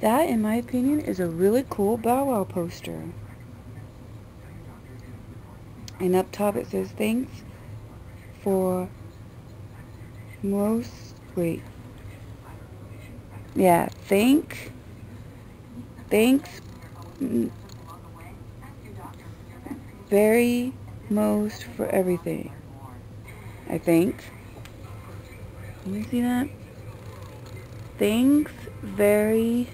That, in my opinion, is a really cool Bow Wow poster. And up top it says, thanks for most, wait. Yeah, thank, thanks very most for everything. I think. Can you see that? Thanks very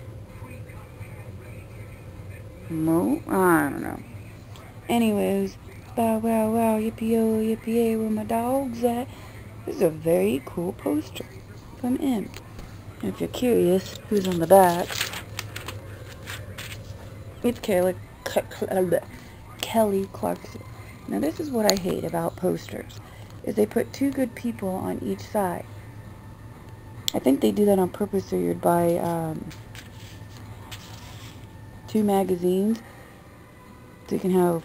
mo I don't know. Anyways, bow wow wow yippee oh yippee where my dog's at. This is a very cool poster from. And if you're curious who's on the back, it's Kelly, Kelly Clarkson. Now this is what I hate about posters, is they put two good people on each side. I think they do that on purpose so you'd buy um, two magazines so you can have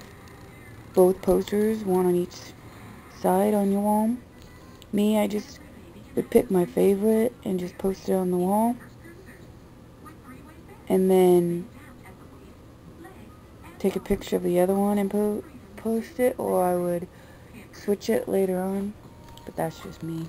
both posters, one on each side on your wall. Me, I just would pick my favorite and just post it on the wall. And then take a picture of the other one and po post it, or I would switch it later on. But that's just me.